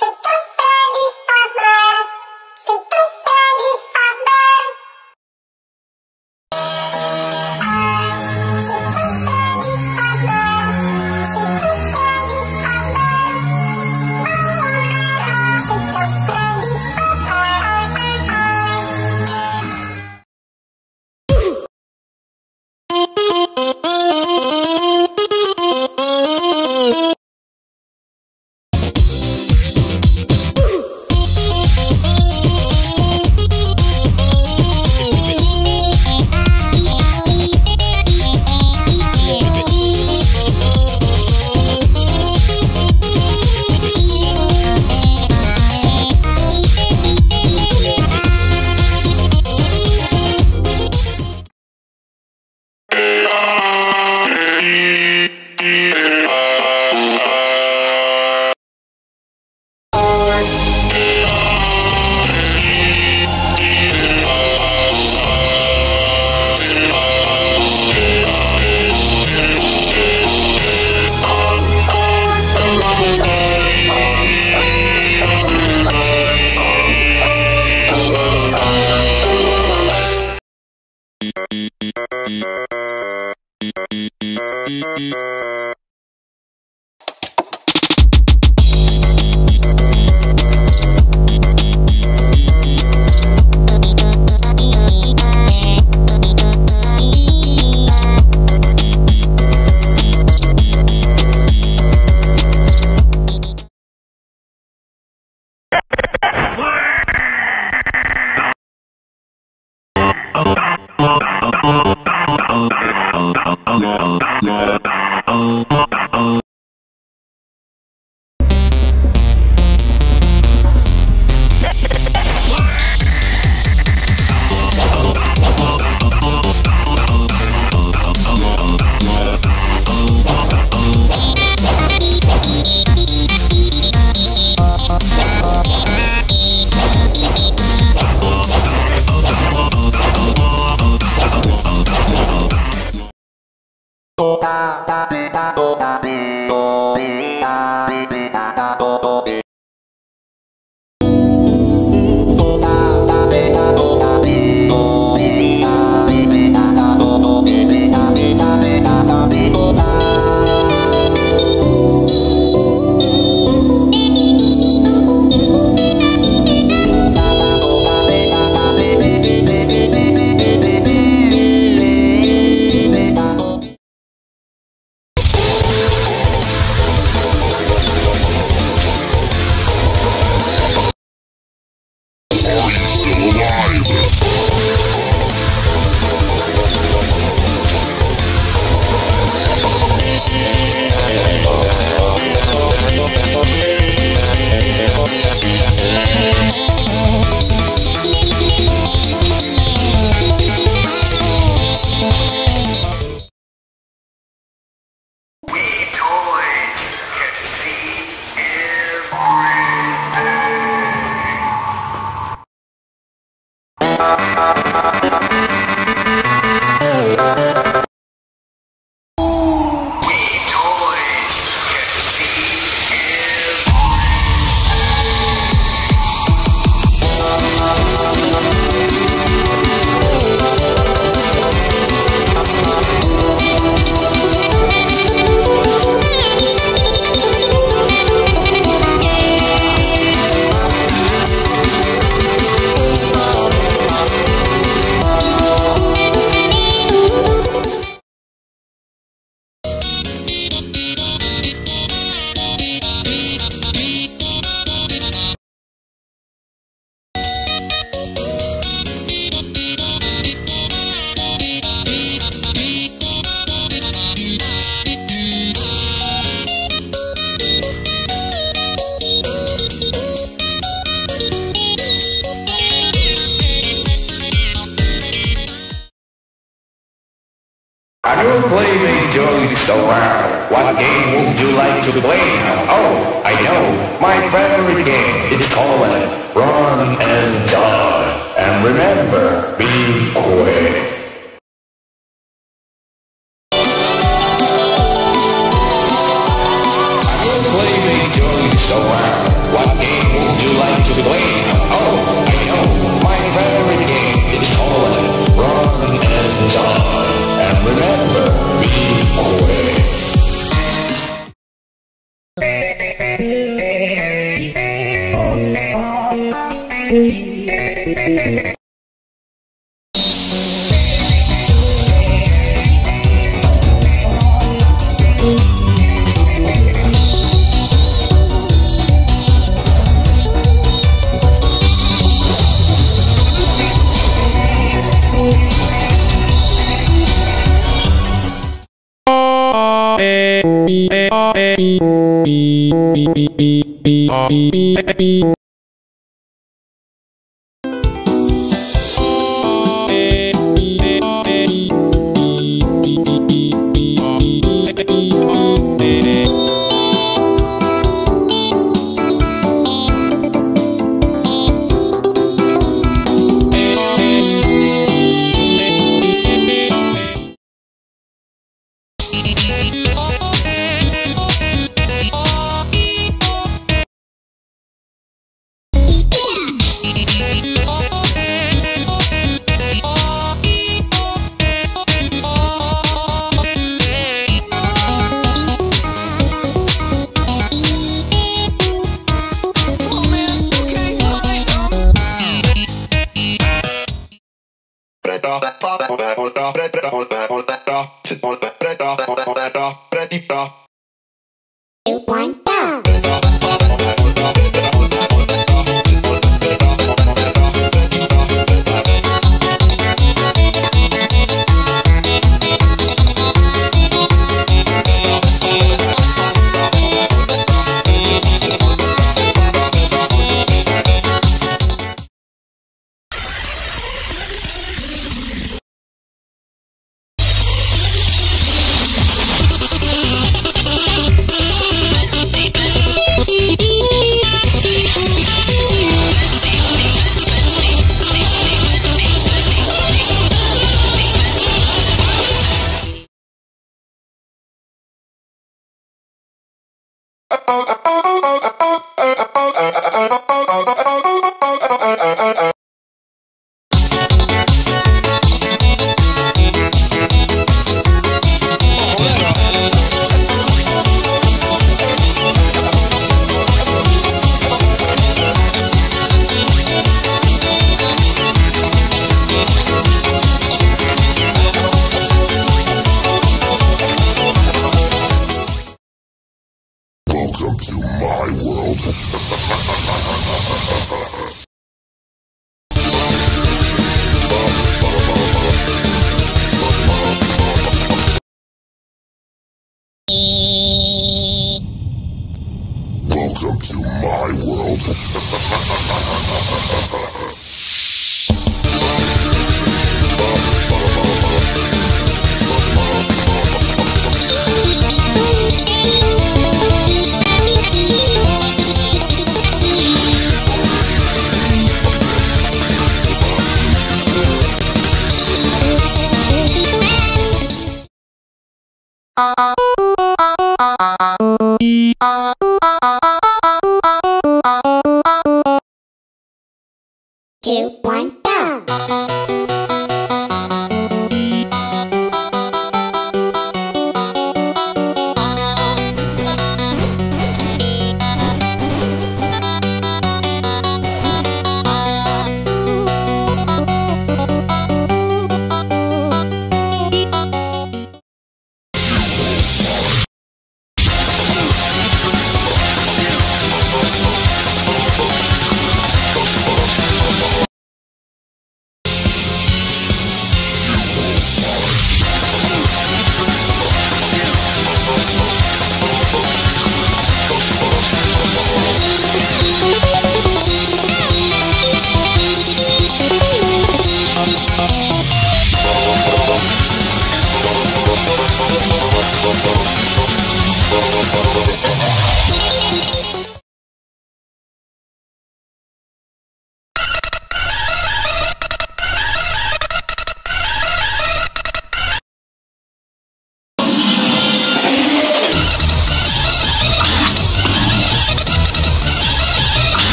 Your Oh,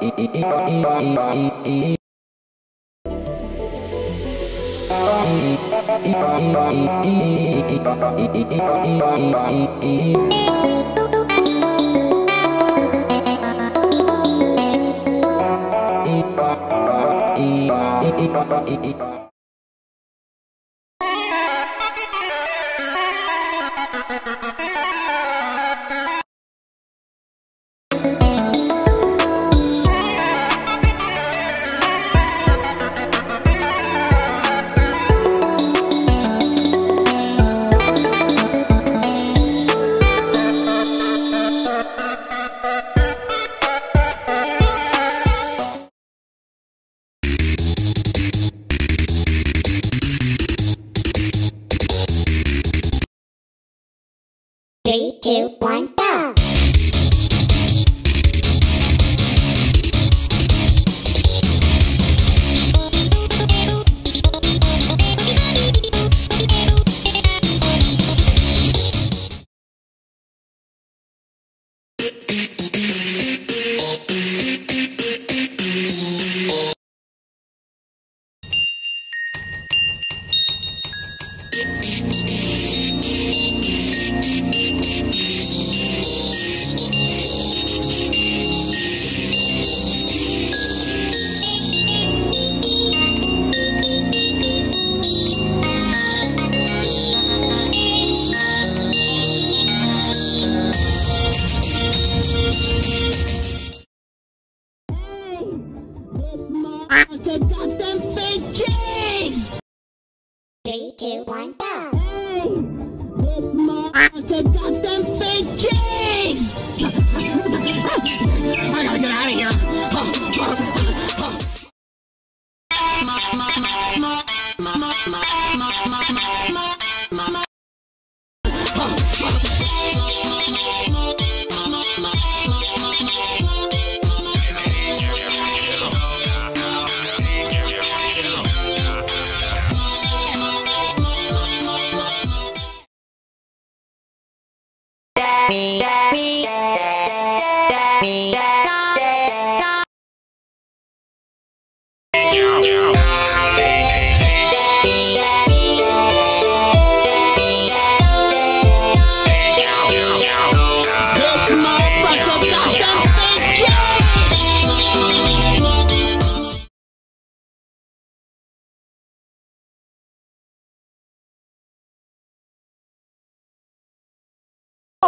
Three,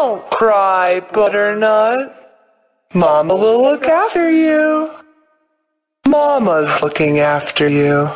Don't cry, Butternut. Mama will look after you. Mama's looking after you.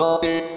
Three,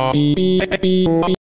Oh,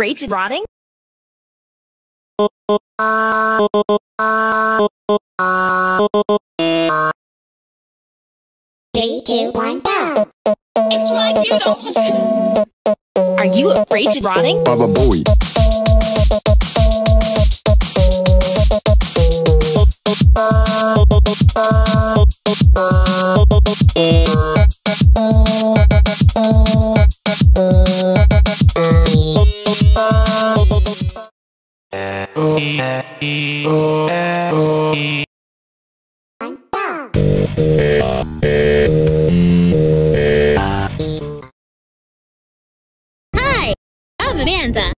Are you afraid to rotting? Three, two, one, go. It's like you don't. Are you afraid to rotting? Baba Bowie. Hi, I'm Amanda.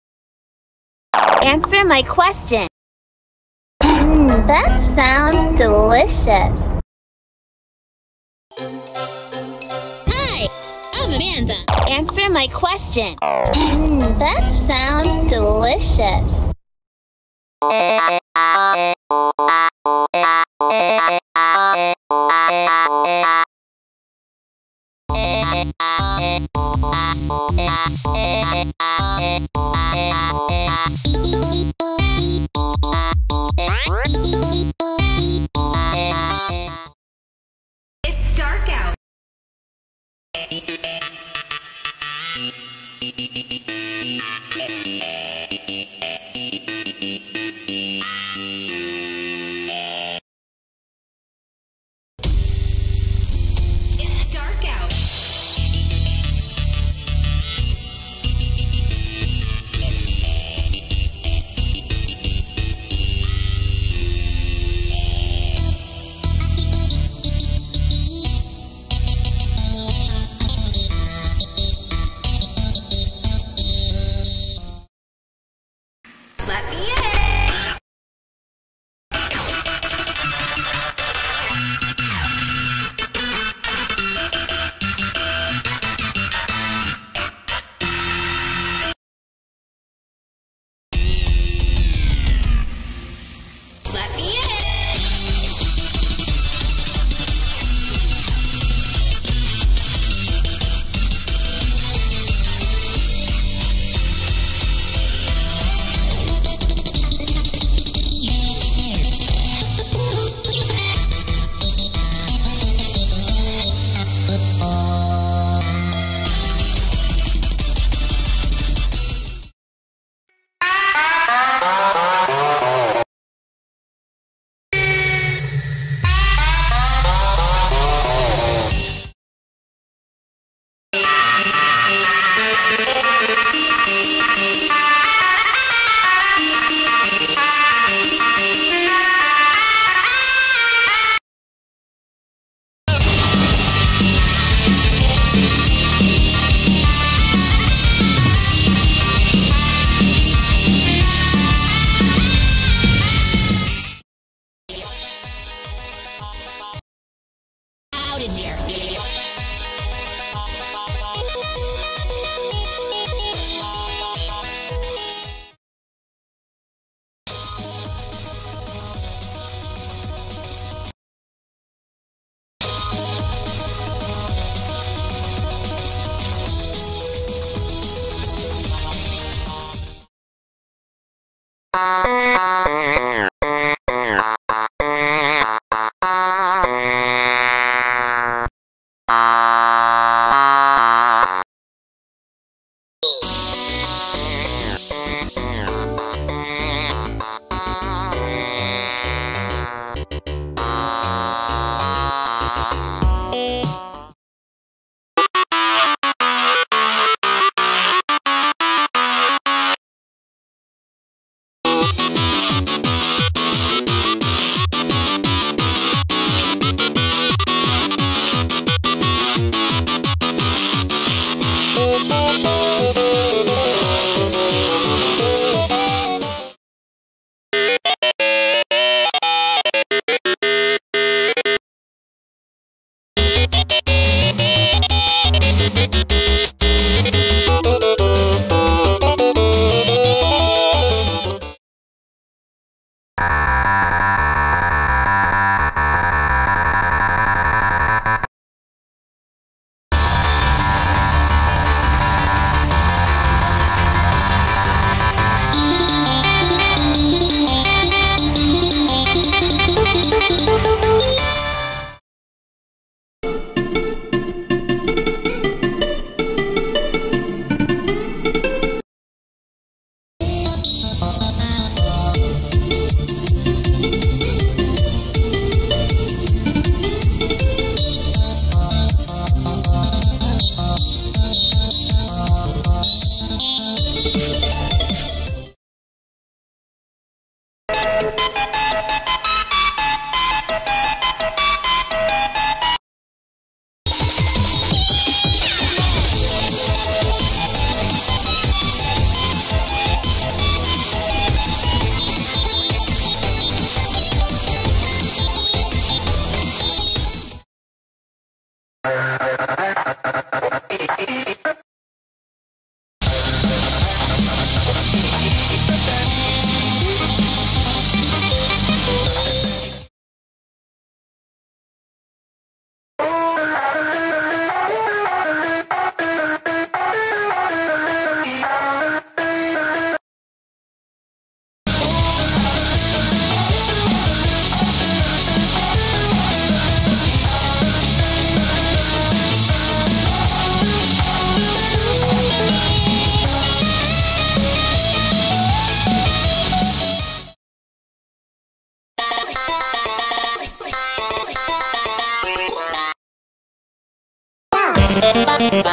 Answer my question. Mm, that sounds delicious. Amanda, answer my question. Mm, that sounds delicious.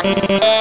Yeah.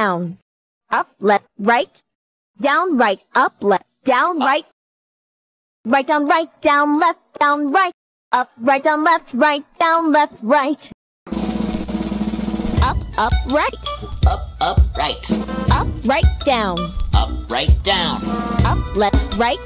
Down. Up, left, right. Down, right, up, left, down, right. Right, down, right, down, left, down, right. Up, right, down, left, right, down, left, right. Up, up, right. Up, up, right. Up, right, down. Up, right, down. Up, left, right.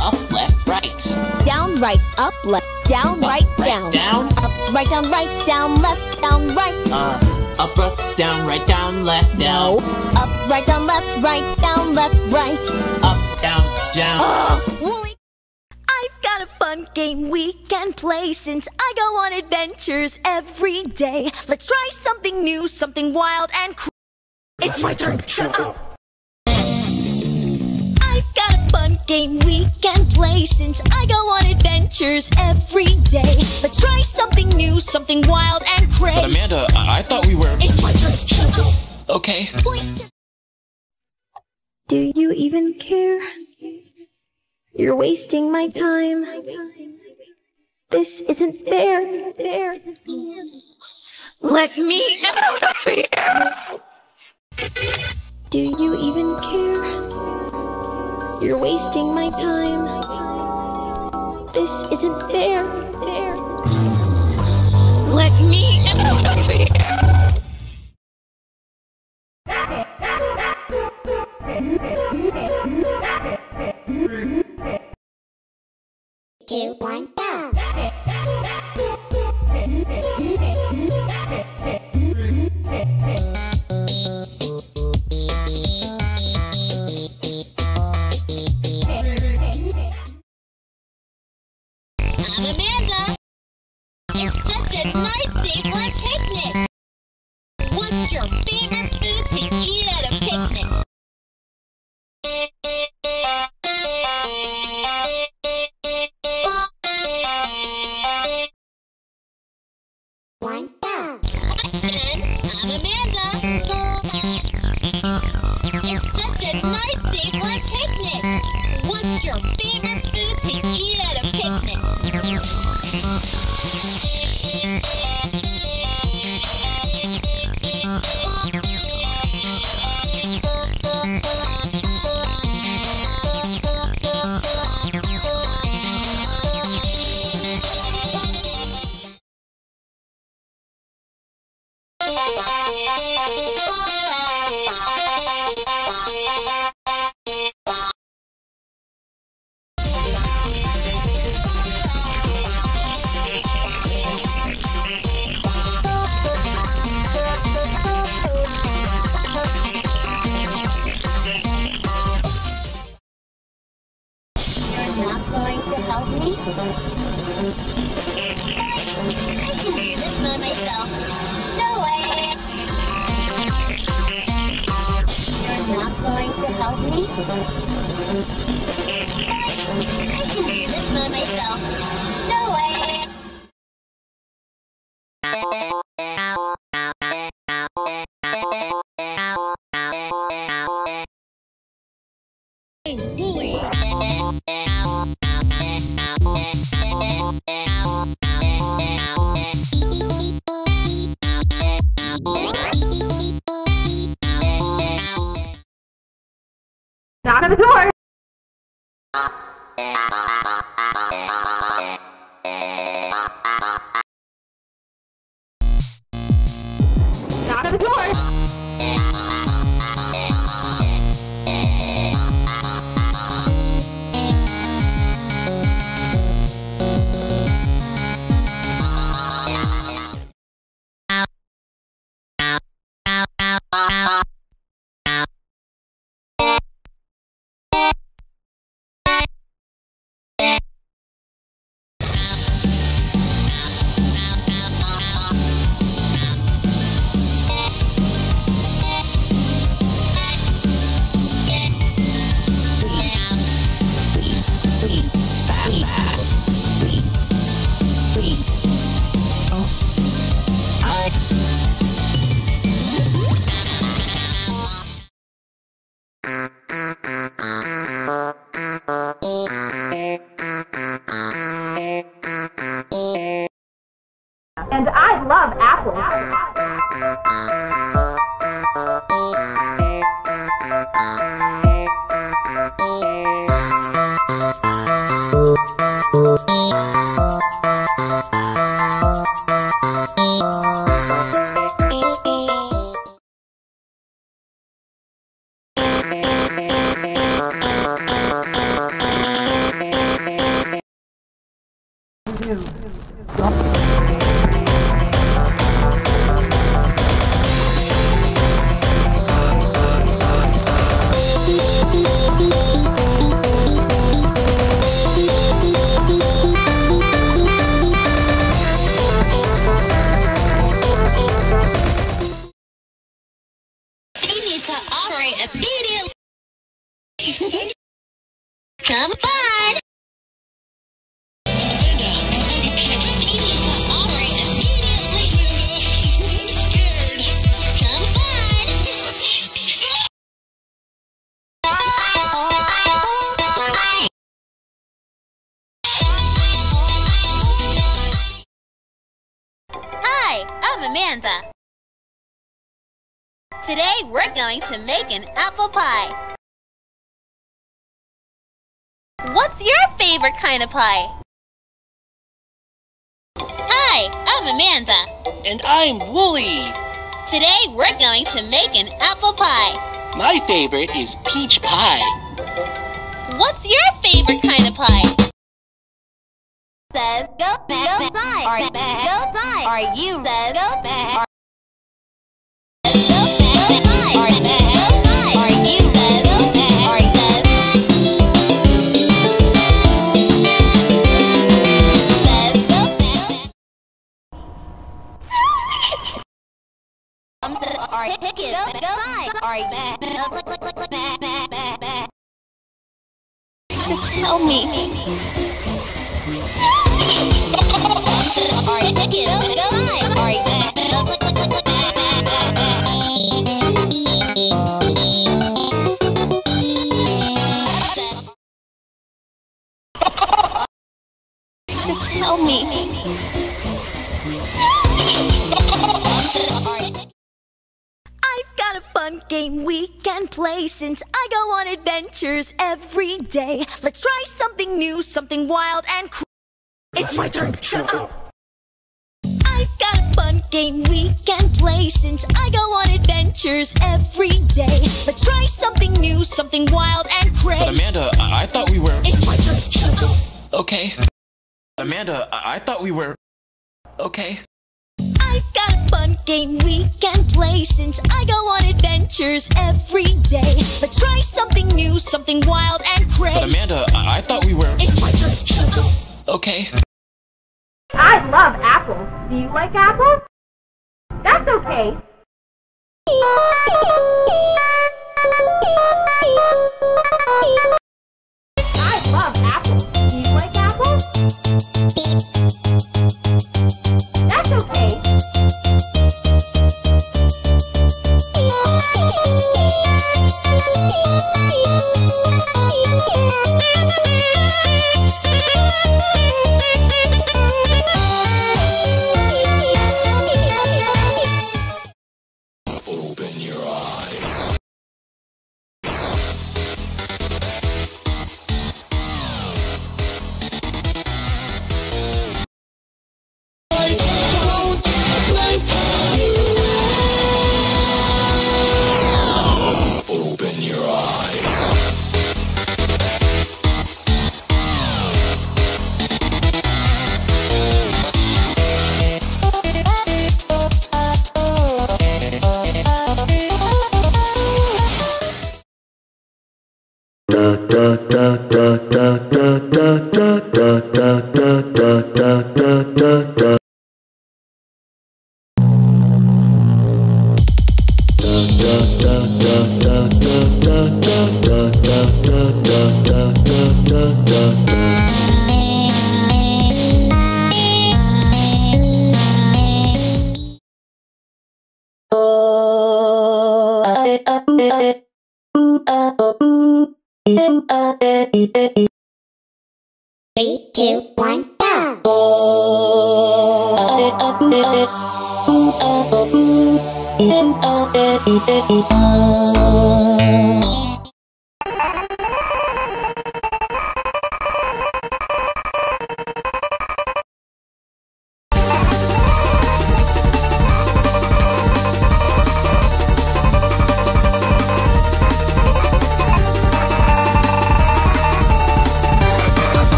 Up, left, right. Down, right, up, left, down, right, right, down. down. Up, right, down, right, down, left, down, right. Uh, up, left, down, right, down, left, down. Up, right, down, left, right, down, left, right. Up, down, down. Ah, Wooly. I've got a fun game we can play since I go on adventures every day. Let's try something new, something wild and cr- It's my turn. Shut up. I've got a fun game we can play since I go on adventures every day. Let's try something new, something wild and But. Amanda, I, I thought we were. It's my turn. Shut up. Okay. Do you even care? You're wasting my time. This isn't fair. Fair. Let me out of here. Do you even care? You're wasting my time. This isn't fair. Fair. Let me out of here. Two, one, go. The door. going to make an apple pie. What's your favorite kind of pie? Hi, I'm Amanda. And I'm Wooly. Today we're going to make an apple pie. My favorite is peach pie. What's your favorite kind of pie? Says go go side. Are go side. Are you says go back? Are tickets go side? Are Tell me. Are go? Tell me. Got a fun game we can play since I go on adventures every day. Let's try something new, something wild and cr- It's my turn. Shut up. I've got a fun game we can play since I go on adventures every day. Let's try something new, something wild and But crazy. Amanda, I I thought we were. It's my turn. Shut up. Okay. Amanda, I I thought we were. Okay. I've got a fun game we can play since I go on adventures every day. Let's try something new, something wild and But. Amanda, I I thought we were. It's my turn. Shut up. Okay. I love apples. Do you like apples? That's okay. I love apples. Do you like apples? That's